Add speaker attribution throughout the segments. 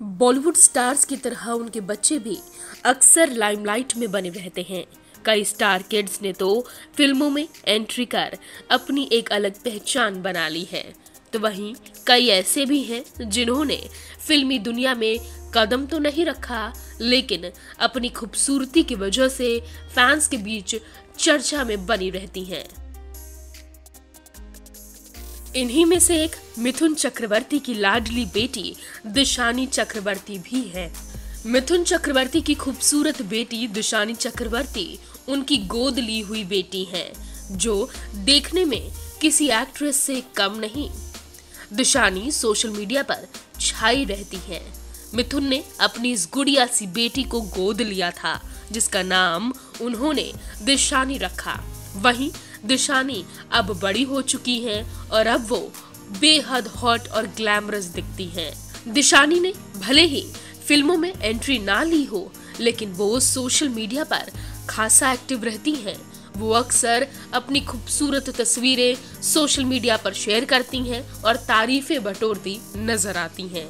Speaker 1: Bollywood stars की तरह उनके बच्चे भी अक्सर लाइमलाइट में बने रहते हैं। कई स्टार किड्स ने तो फ़िल्मों में एंट्री कर अपनी एक अलग पहचान बना ली है। तो वहीं कई ऐसे भी हैं जिन्होंने फिल्मी दुनिया में कदम तो नहीं रखा, लेकिन अपनी खूबसूरती की वजह से फैंस के बीच चर्चा में बनी रहती हैं। इन्हीं में से एक मिथुन चक्रवर्ती की लाडली बेटी, दिशानी चक्रवर्ती भी है। मिथुन चक्रवर्ती की खूबसूरत बेटी, दिशानी चक्रवर्ती, उनकी गोद ली हुई बेटी है, जो देखने में किसी एक्ट्रेस से कम नहीं। दिशानी सोशल मीडिया पर छाई रहती है। मिथुन ने अपनी इस गुड़िया सी बेटी को गोद लिया था, जिसका नाम उन्होंने दिशानी रखा। वहीं दिशानी अब बड़ी हो चुकी हैं और अब वो बेहद हॉट और ग्लैमरस दिखती हैं। दिशानी ने भले ही फ़िल्मों में एंट्री ना ली हो, लेकिन वो सोशल मीडिया पर खासा एक्टिव रहती हैं। वो अक्सर अपनी खूबसूरत तस्वीरें सोशल मीडिया पर शेयर करती हैं और तारीफें बटोरती नज़र आती हैं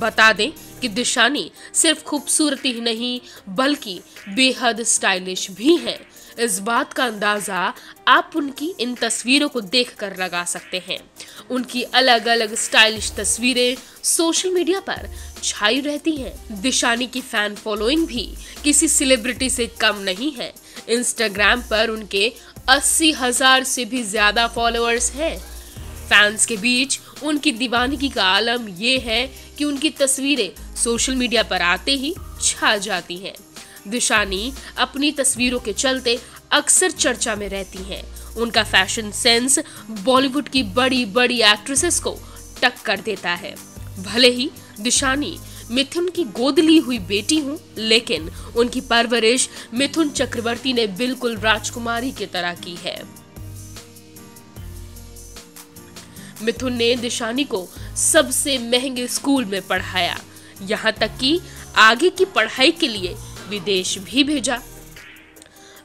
Speaker 1: बता दें कि दिशानी सिर्फ़ खूबसूरती ही नहीं, बल्कि बेहद स्टाइलिश भी है। इस बात का अंदाज़ा आप उनकी इन तस्वीरों को देखकर लगा सकते हैं। उनकी अलग अलग स्टाइलिश तस्वीरें सोशल मीडिया पर छाई रहती हैं। दिशानी की फ़ैन फॉलोइंग भी किसी सेलिब्रिटी से कम नहीं है। इंस्टाग्राम पर उनके अस्सी हज़ार से भी ज़्यादा फॉलोअर्स हैं। फैंस के बीच उनकी दीवानगी का आलम ये है कि उनकी तस्वीरें सोशल मीडिया पर आते ही छा जाती हैं। दिशानी अपनी तस्वीरों के चलते अक्सर चर्चा में रहती हैं। उनका फ़ैशन सेंस बॉलीवुड की बड़ी बड़ी एक्ट्रेसेस को टक्कर देता है। भले ही दिशानी मिथुन की गोद ली हुई बेटी हूँ, लेकिन उनकी परवरिश मिथुन चक्रवर्ती ने बिल्कुल राजकुमारी की तरह की है। मिथुन ने दिशानी को सबसे महँगे स्कूल में पढ़ाया। यहाँ तक कि आगे की पढ़ाई के लिए विदेश भी भेजा।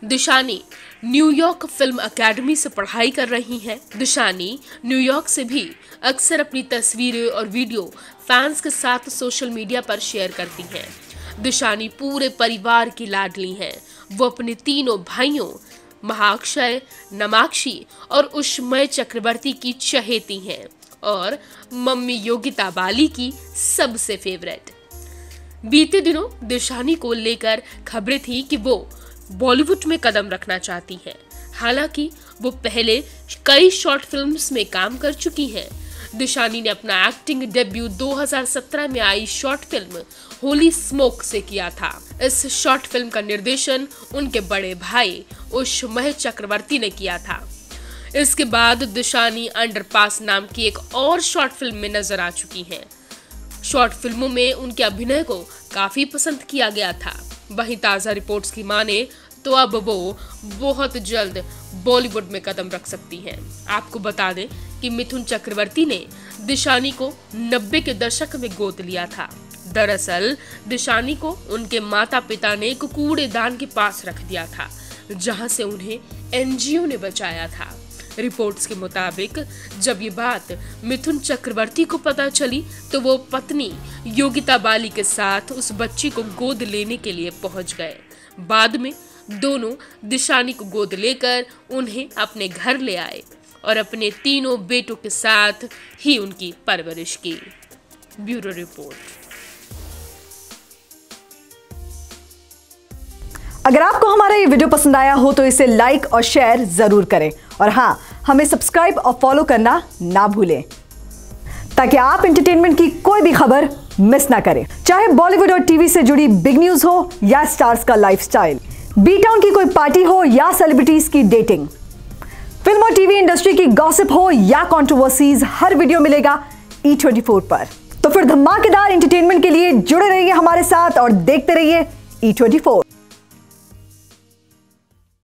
Speaker 1: दिशानी न्यूयॉर्क फ़िल्म एकेडमी से पढ़ाई कर रही हैं। दिशानी न्यूयॉर्क से भी अक्सर अपनी तस्वीरें और वीडियो फैंस के साथ सोशल मीडिया पर शेयर करती हैं। दिशानी पूरे परिवार की लाडली हैं। वो अपने तीनों भाइयों, महाक्षय, नमाक्षी और उष्मय चक्रवर्ती की चहेती हैं। और मम्मी योगिता बाली की सबसे फेवरेट बीते दिनों दिशानी को लेकर खबरें थी कि वो बॉलीवुड में कदम रखना चाहती हैं। हालाँकि वो पहले कई शॉर्ट फिल्म्स में काम कर चुकी हैं। दिशानी ने अपना एक्टिंग डेब्यू 2017 में आई शॉर्ट फ़िल्म होली स्मोक से किया था। इस शॉर्ट फ़िल्म का निर्देशन उनके बड़े भाई उष्मह चक्रवर्ती ने किया था। इसके बाद दिशानी अंडरपास नाम की एक और शॉर्ट फ़िल्म में नज़र आ चुकी हैं। शॉर्ट फ़िल्मों में उनके अभिनय को काफ़ी पसंद किया गया था। वहीं ताज़ा रिपोर्ट्स की माने तो अब वो बहुत जल्द बॉलीवुड में कदम रख सकती हैं। आपको बता दें कि मिथुन चक्रवर्ती ने दिशानी को 90 के दशक में गोद लिया था। दरअसल, दिशानी को उनके माता पिता ने एक कूड़ेदान के पास रख दिया था, जहाँ से उन्हें एनजीओ ने बचाया था। रिपोर्ट्स के मुताबिक, जब ये बात मिथुन चक्रवर्ती को पता चली तो वो पत्नी योगिता बाली के साथ उस बच्ची को गोद लेने के लिए पहुँच गए। बाद में दोनों दिशानी को गोद लेकर उन्हें अपने घर ले आए और अपने तीनों बेटों के साथ ही उनकी परवरिश की। Bureau report.
Speaker 2: अगर आपको हमारा ये वीडियो पसंद आया हो तो इसे लाइक और शेयर ज़रूर करें। और हाँ हमें सब्सक्राइब और फॉलो करना ना भूलें, ताकि आप इंटरटेनमेंट की कोई भी खबर मिस ना करें। चाहे बॉलीवुड और टीवी से जुड़ी बिग न्यूज़ हो या स्टार्स का लाइफस्टाइल बी टाउन की कोई पार्टी हो या सेलिब्रिटीज की डेटिंग फ़िल्म और टीवी इंडस्ट्री की गॉसिप हो या कंट्रोवर्सीज हर वीडियो मिलेगा ई ट्वेंटी फोर पर। तो फिर धमाकेदार एंटरटेनमेंट के लिए जुड़े रहिए हमारे साथ और देखते रहिए ई ट्वेंटी फोर